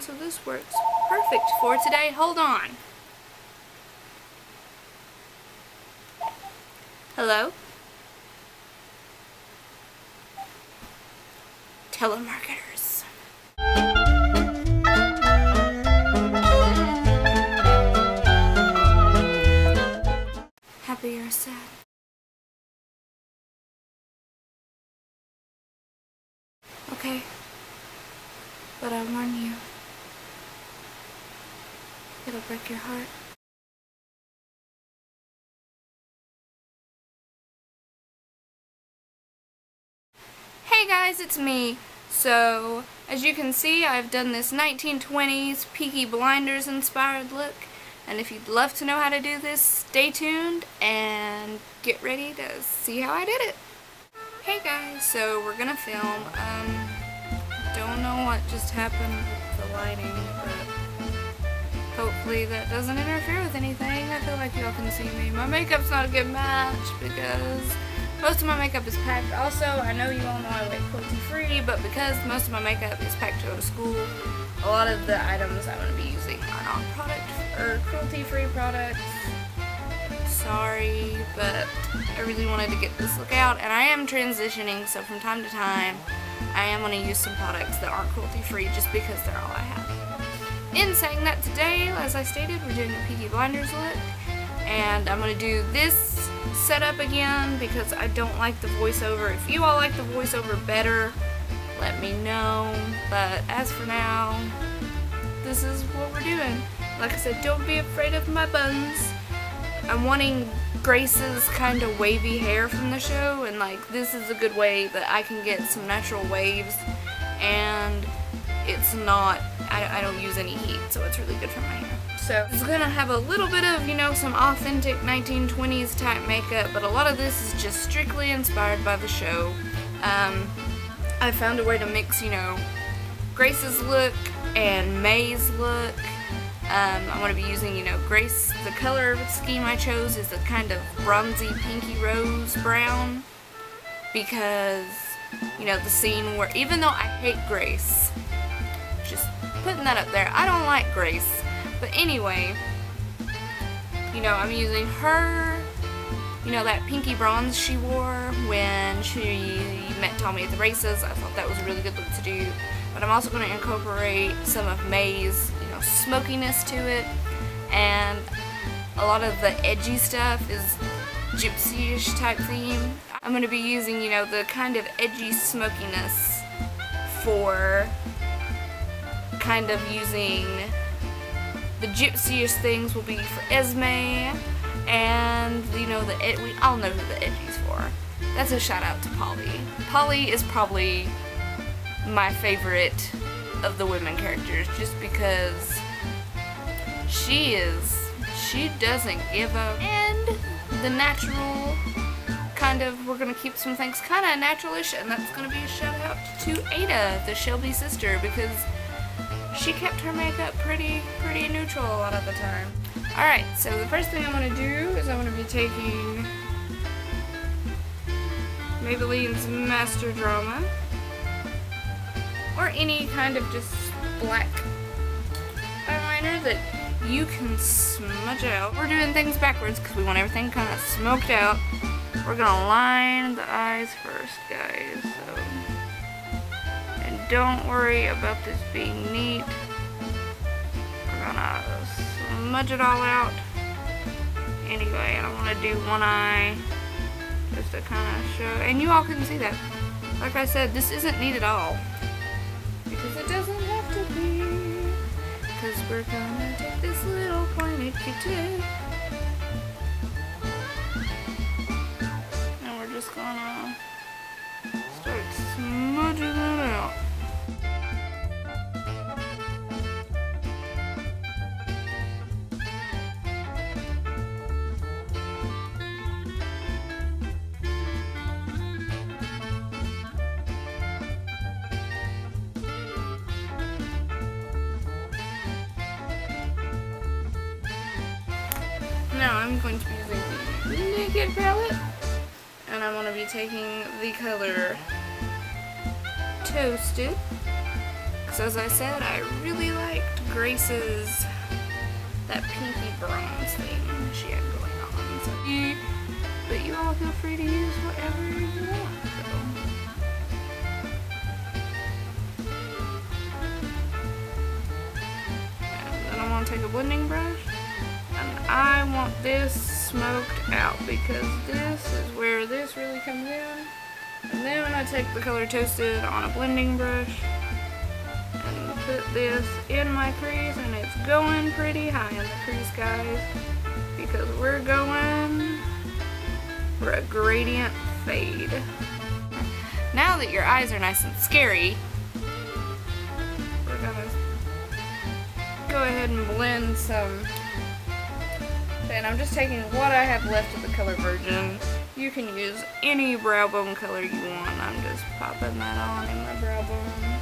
so this works perfect for today. Hold on. Hello? Telemarketers. Happy or sad? Okay. But I warn you. It'll break your heart. Hey guys, it's me. So, as you can see, I've done this 1920s Peaky Blinders inspired look. And if you'd love to know how to do this, stay tuned and get ready to see how I did it. Hey guys, so we're gonna film. Um, don't know what just happened with the lighting, hopefully that doesn't interfere with anything. I feel like y'all can see me. My makeup's not a good match because most of my makeup is packed. Also, I know you all know I wear cruelty free, but because most of my makeup is packed to go to school, a lot of the items I'm going to be using are non-product or cruelty free products. Sorry, but I really wanted to get this look out, and I am transitioning, so from time to time, I am going to use some products that aren't cruelty free just because they're all I have. In saying that today, as I stated, we're doing a Peaky Blinders look, and I'm going to do this setup again because I don't like the voiceover. If you all like the voiceover better, let me know. But as for now, this is what we're doing. Like I said, don't be afraid of my buns. I'm wanting Grace's kind of wavy hair from the show, and like this is a good way that I can get some natural waves, and it's not, I, I don't use any heat, so it's really good for my hair. So it's gonna have a little bit of, you know, some authentic 1920s type makeup, but a lot of this is just strictly inspired by the show. Um, I found a way to mix, you know, Grace's look and May's look. Um, I'm going to be using, you know, Grace, the color scheme I chose is a kind of bronzy pinky rose brown because, you know, the scene where, even though I hate Grace, putting that up there, I don't like Grace, but anyway, you know, I'm using her, you know, that pinky bronze she wore when she met Tommy at the races. I thought that was a really good look to do. But I'm also going to incorporate some of May's, you know, smokiness to it. And a lot of the edgy stuff is gypsy-ish type theme. I'm going to be using, you know, the kind of edgy smokiness for kind of using the gypsyish things will be for Esme, and you know the it we all know who the edgy's for. That's a shout out to Polly. Polly is probably my favorite of the women characters, just because she is she doesn't give up, and the natural kind of we're gonna keep some things kind of naturalish, and that's gonna be a shout out to Ada, the Shelby sister, because she kept her makeup pretty, pretty neutral a lot of the time. Alright, so the first thing I'm going to do is I'm going to be taking Maybelline's Master Drama or any kind of just black eyeliner that you can smudge out. We're doing things backwards because we want everything kind of smoked out. We're going to line the eyes first, guys. So don't worry about this being neat. We're gonna smudge it all out. Anyway, and I want to do one eye just to kind of show, and you all can see that. Like I said, this isn't neat at all. Because it doesn't have to be. Because we're gonna take this little pointed Q-tip. Now I'm going to be using the Naked palette, and I'm going to be taking the color Toasted, because as I said, I really liked Grace's that pinky bronze thing she had going on. So but you all feel free to use whatever you want. Then I'm gonna take a blending brush I want this smoked out because this is where this really comes in. And then I take the color toasted on a blending brush and put this in my crease and it's going pretty high in the crease guys because we're going for a gradient fade. Now that your eyes are nice and scary, we're gonna go ahead and blend some and I'm just taking what I have left of the color Virgin. You can use any brow bone color you want. I'm just popping that on in my brow bone.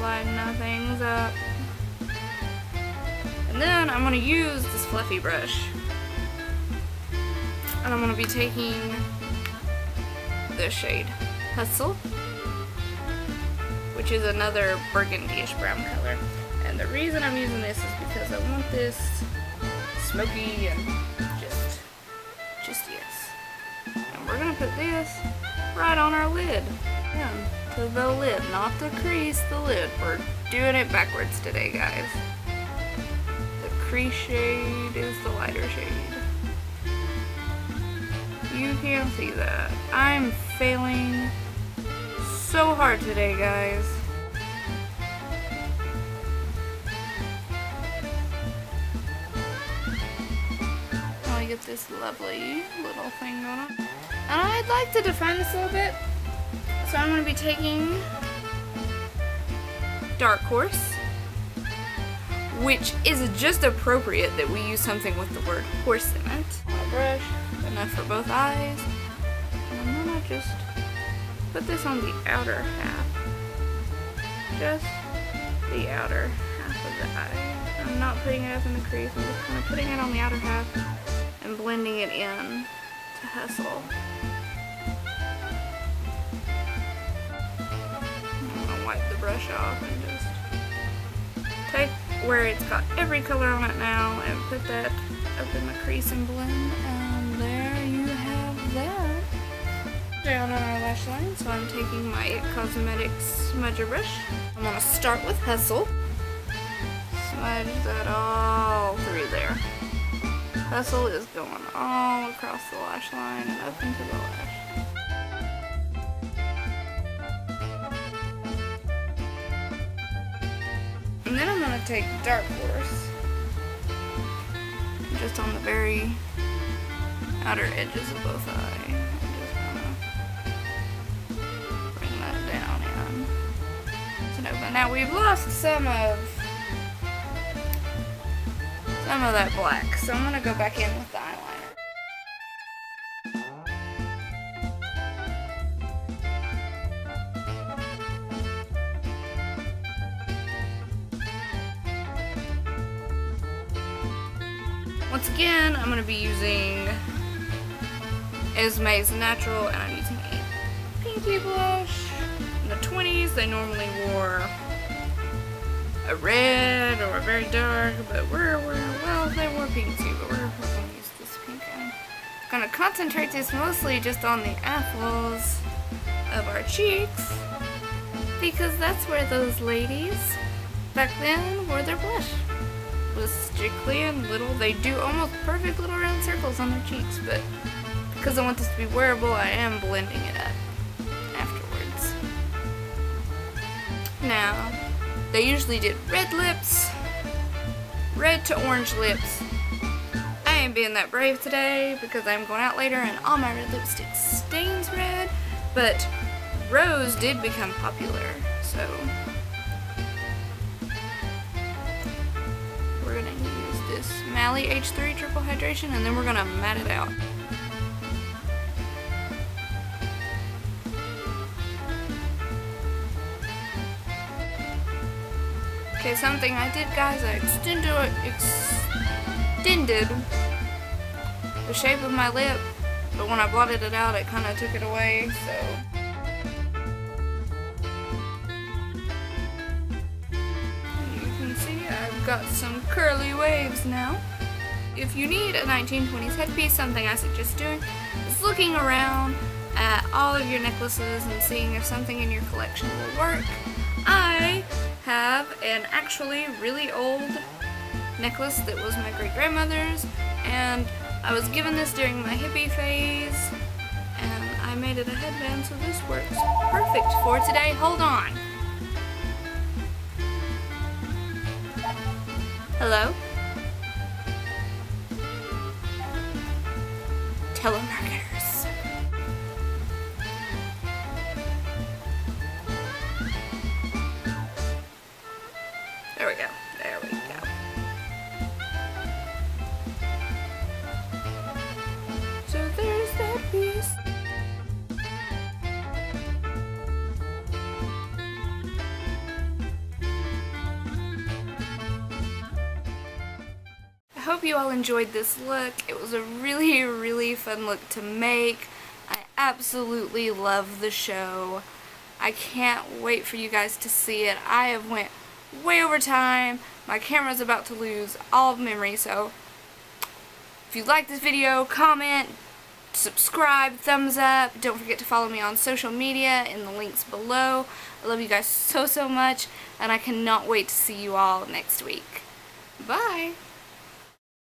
Lighten things up. And then I'm going to use this fluffy brush. And I'm going to be taking this shade, Hustle, which is another burgundy-ish brown color. And the reason I'm using this is because I want this smoky and just, just yes. And we're gonna put this right on our lid. Yeah, to the lid, not the crease, the lid. We're doing it backwards today, guys. The crease shade is the lighter shade. You can't see that. I'm failing so hard today, guys. Get this lovely little thing going on. And I'd like to define this a little bit. So I'm going to be taking Dark Horse, which is just appropriate that we use something with the word horse in it. My brush, enough for both eyes. And I'm going to just put this on the outer half. Just the outer half of the eye. I'm not putting it up in the crease, I'm just kind of putting it on the outer half and blending it in to Hustle. I'm gonna wipe the brush off and just take where it's got every color on it now and put that up in the crease and blend and there you have that. Down on our lash line, so I'm taking my IT Cosmetics smudger brush. I'm gonna start with Hustle. Smudge that all through there. Hustle is going all across the lash line and up into the lash. And then I'm going to take Dark Horse, just on the very outer edges of both eyes. Bring that down in. So. Now we've lost some of some of that black. So I'm gonna go back in with the eyeliner. Once again, I'm gonna be using Esme's Natural and I'm using a pinky blush. In the 20s, they normally wore a red or a very dark, but we're, we're well, they were pink too, but we're, to use this pink. I'm to concentrate this mostly just on the apples of our cheeks, because that's where those ladies back then wore their blush. Was strictly in little, they do almost perfect little round circles on their cheeks, but because I want this to be wearable, I am blending it up afterwards. Now, they usually did red lips, red to orange lips. I ain't being that brave today because I'm going out later and all my red lipstick stains red, but rose did become popular, so we're gonna use this Mally H3 Triple Hydration and then we're gonna mat it out. Okay, something I did, guys, I extended, extended the shape of my lip, but when I blotted it out, it kind of took it away, so... You can see I've got some curly waves now. If you need a 1920s headpiece, something I suggest doing is looking around at all of your necklaces and seeing if something in your collection will work. I have an actually really old necklace that was my great grandmother's and I was given this during my hippie phase and I made it a headband so this works perfect for today. Hold on. Hello? Hope you all enjoyed this look. It was a really, really fun look to make. I absolutely love the show. I can't wait for you guys to see it. I have went way over time. My camera's about to lose all of memory, so if you like this video, comment, subscribe, thumbs up. Don't forget to follow me on social media in the links below. I love you guys so, so much, and I cannot wait to see you all next week. Bye!